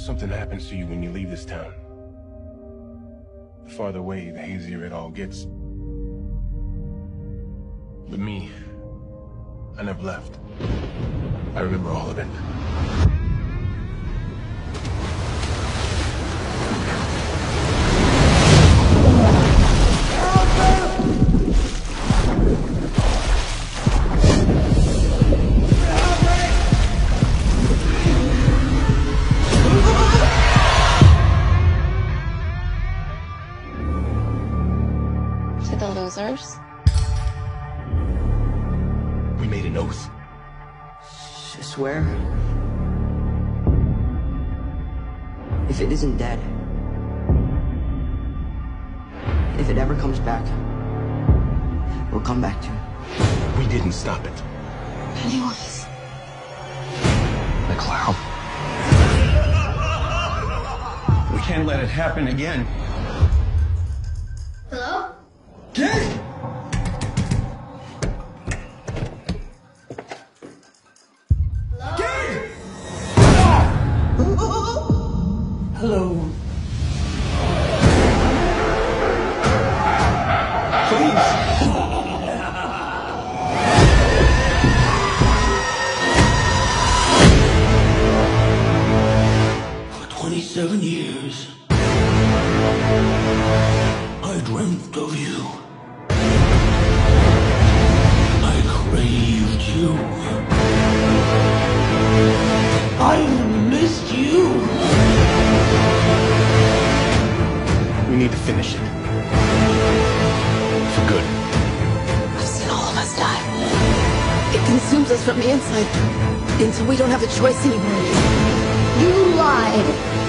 Something happens to you when you leave this town. The farther away, the hazier it all gets. But me, I never left. I remember all of it. The losers. We made an oath. I swear. If it isn't dead, if it ever comes back, we'll come back to it. We didn't stop it. Pennywise. The clown. We can't let it happen again. Hello. Please. For 27 years, I dreamt of you. Consumes us from the inside until we don't have a choice anymore. You lied.